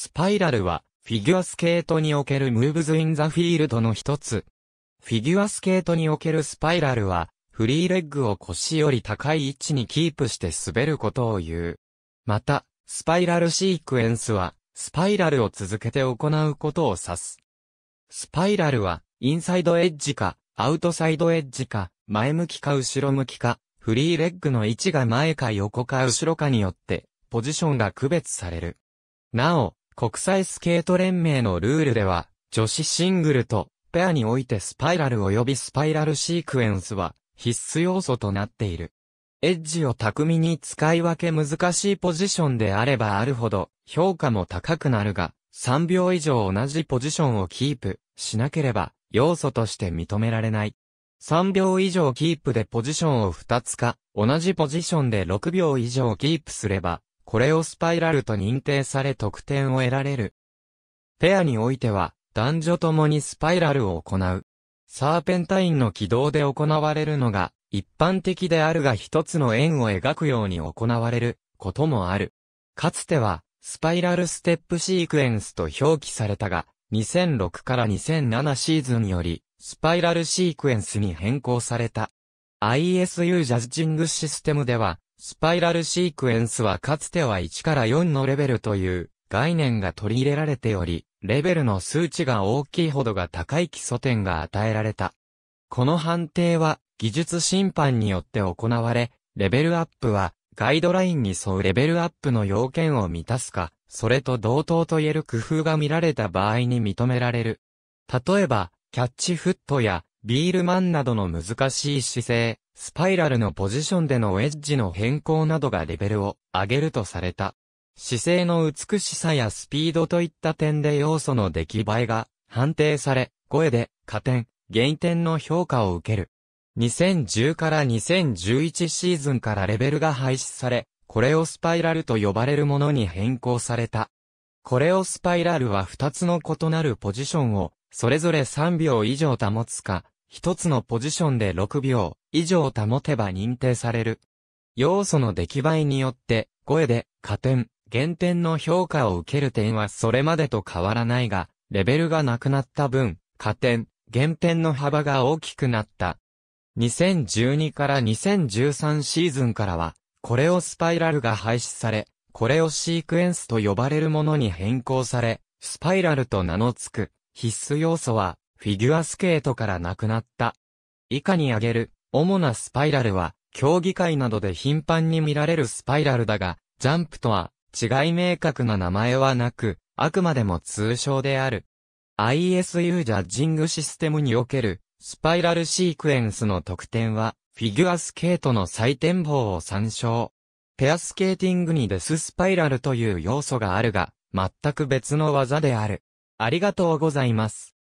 スパイラルは、フィギュアスケートにおけるムーブズ・イン・ザ・フィールドの一つ。フィギュアスケートにおけるスパイラルは、フリーレッグを腰より高い位置にキープして滑ることを言う。また、スパイラルシークエンスは、スパイラルを続けて行うことを指す。スパイラルは、インサイドエッジか、アウトサイドエッジか、前向きか後ろ向きか、フリーレッグの位置が前か横か後ろかによって、ポジションが区別される。なお、国際スケート連盟のルールでは、女子シングルとペアにおいてスパイラル及びスパイラルシークエンスは必須要素となっている。エッジを巧みに使い分け難しいポジションであればあるほど評価も高くなるが、3秒以上同じポジションをキープしなければ要素として認められない。3秒以上キープでポジションを2つか、同じポジションで6秒以上キープすれば、これをスパイラルと認定され得点を得られる。ペアにおいては、男女ともにスパイラルを行う。サーペンタインの軌道で行われるのが一般的であるが一つの円を描くように行われることもある。かつては、スパイラルステップシークエンスと表記されたが、2006から2007シーズンより、スパイラルシークエンスに変更された。ISU ジャッジングシステムでは、スパイラルシークエンスはかつては1から4のレベルという概念が取り入れられており、レベルの数値が大きいほどが高い基礎点が与えられた。この判定は技術審判によって行われ、レベルアップはガイドラインに沿うレベルアップの要件を満たすか、それと同等と言える工夫が見られた場合に認められる。例えば、キャッチフットやビールマンなどの難しい姿勢、スパイラルのポジションでのウェッジの変更などがレベルを上げるとされた。姿勢の美しさやスピードといった点で要素の出来栄えが判定され、声で加点、減点の評価を受ける。2010から2011シーズンからレベルが廃止され、これをスパイラルと呼ばれるものに変更された。これをスパイラルは2つの異なるポジションをそれぞれ3秒以上保つか、一つのポジションで6秒以上保てば認定される。要素の出来栄えによって、声で加点、減点の評価を受ける点はそれまでと変わらないが、レベルがなくなった分、加点、減点の幅が大きくなった。2012から2013シーズンからは、これをスパイラルが廃止され、これをシークエンスと呼ばれるものに変更され、スパイラルと名の付く必須要素はフィギュアスケートからなくなった。以下に挙げる、主なスパイラルは、競技会などで頻繁に見られるスパイラルだが、ジャンプとは、違い明確な名前はなく、あくまでも通称である。ISU ジャッジングシステムにおける、スパイラルシークエンスの得点は、フィギュアスケートの採点棒を参照。ペアスケーティングにデススパイラルという要素があるが、全く別の技である。ありがとうございます。